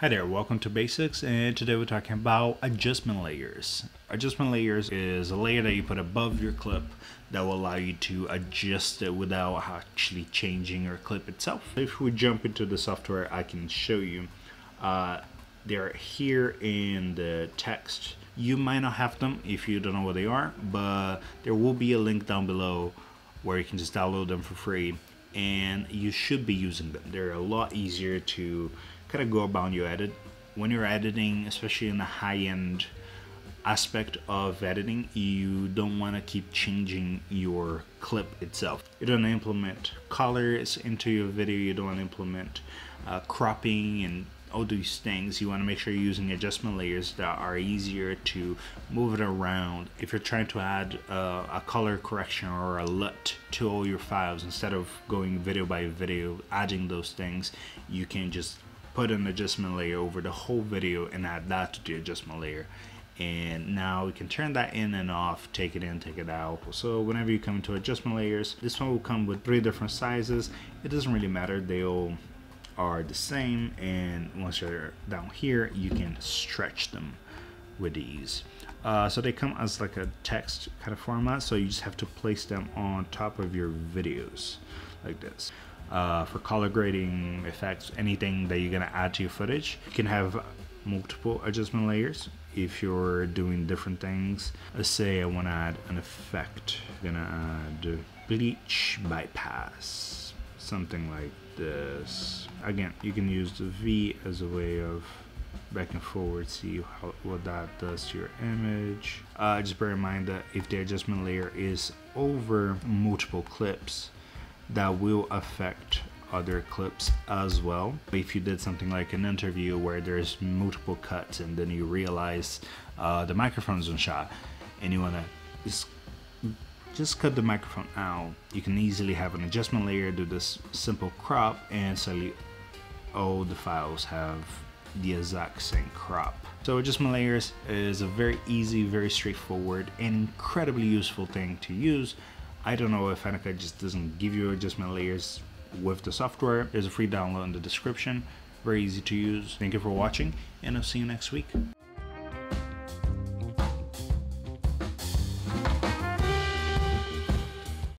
Hi there, welcome to Basics, and today we're talking about adjustment layers. Adjustment layers is a layer that you put above your clip that will allow you to adjust it without actually changing your clip itself. If we jump into the software, I can show you. Uh, they're here in the text. You might not have them if you don't know what they are, but there will be a link down below where you can just download them for free and you should be using them. They're a lot easier to kind of go about your edit. When you're editing, especially in the high-end aspect of editing, you don't want to keep changing your clip itself. You don't implement colors into your video, you don't implement uh, cropping and all these things you want to make sure you're using adjustment layers that are easier to move it around if you're trying to add uh, a color correction or a LUT to all your files instead of going video by video adding those things you can just put an adjustment layer over the whole video and add that to the adjustment layer. And now we can turn that in and off take it in take it out. So whenever you come into adjustment layers this one will come with three different sizes. It doesn't really matter. They all are the same. And once you're down here you can stretch them with these uh, so they come as like a text kind of format. So you just have to place them on top of your videos like this uh, for color grading effects anything that you're gonna add to your footage. You can have multiple adjustment layers if you're doing different things. Let's say I want to add an effect I'm gonna add bleach bypass something like this. Again you can use the V as a way of back and forward see how, what that does to your image. Uh, just bear in mind that if the adjustment layer is over multiple clips that will affect other clips as well if you did something like an interview where there's multiple cuts and then you realize uh, the microphone's on shot and you want to just just cut the microphone out. You can easily have an adjustment layer, do this simple crop, and suddenly all the files have the exact same crop. So adjustment layers is a very easy, very straightforward, and incredibly useful thing to use. I don't know if Final just doesn't give you adjustment layers with the software. There's a free download in the description. Very easy to use. Thank you for watching, and I'll see you next week.